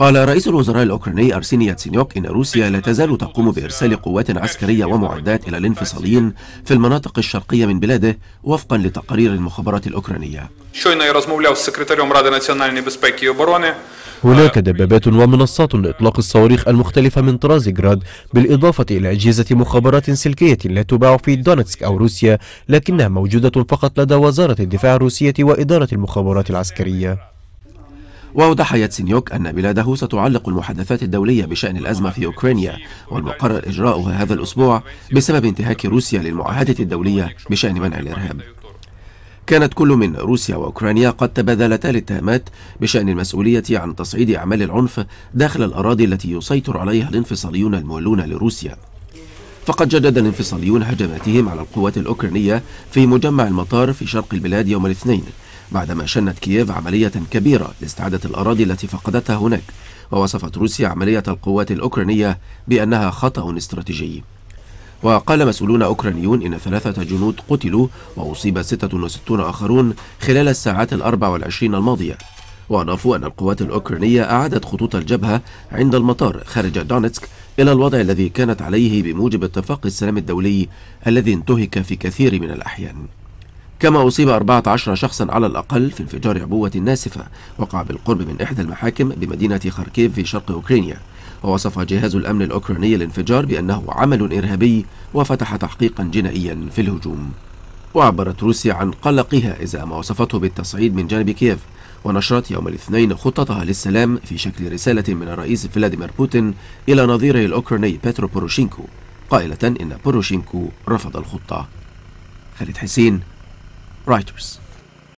قال رئيس الوزراء الأوكراني أرسيني ياتسينيوك إن روسيا لا تزال تقوم بإرسال قوات عسكرية ومعدات إلى الانفصاليين في المناطق الشرقية من بلاده وفقا لتقارير المخابرات الأوكرانية. هناك دبابات ومنصات لإطلاق الصواريخ المختلفة من طراز جراد بالإضافة إلى أجهزة مخابرات سلكية لا تباع في دونتسك أو روسيا لكنها موجودة فقط لدى وزارة الدفاع الروسية وإدارة المخابرات العسكرية. وأوضح ياتسينيوك أن بلاده ستعلق المحادثات الدولية بشأن الأزمة في أوكرانيا والمقرر إجراؤها هذا الأسبوع بسبب انتهاك روسيا للمعاهدة الدولية بشأن منع الإرهاب. كانت كل من روسيا وأوكرانيا قد تبادلتا الاتهامات بشأن المسؤولية عن تصعيد أعمال العنف داخل الأراضي التي يسيطر عليها الانفصاليون المولون لروسيا. فقد جدد الانفصاليون هجماتهم على القوات الأوكرانية في مجمع المطار في شرق البلاد يوم الاثنين بعدما شنت كييف عملية كبيرة لاستعادة الأراضي التي فقدتها هناك ووصفت روسيا عملية القوات الأوكرانية بأنها خطأ استراتيجي. وقال مسؤولون أوكرانيون إن ثلاثة جنود قتلوا وأصيب 66 آخرون خلال الساعات الأربع والعشرين الماضية. وأضافوا أن القوات الأوكرانية أعادت خطوط الجبهة عند المطار خارج دونتسك إلى الوضع الذي كانت عليه بموجب اتفاق السلام الدولي الذي انتهك في كثير من الأحيان. كما أصيب 14 شخصا على الأقل في انفجار عبوة ناسفة وقع بالقرب من إحدى المحاكم بمدينة خاركيف في شرق أوكرانيا. ووصف جهاز الأمن الأوكراني الانفجار بأنه عمل إرهابي وفتح تحقيقا جنائيا في الهجوم. وعبرت روسيا عن قلقها إذا ما وصفته بالتصعيد من جانب كييف. ونشرت يوم الاثنين خطتها للسلام في شكل رسالة من الرئيس فلاديمير بوتين إلى نظيره الأوكراني بيترو بوروشينكو قائلة إن بوروشينكو رفض الخطة. خالد حسين writers.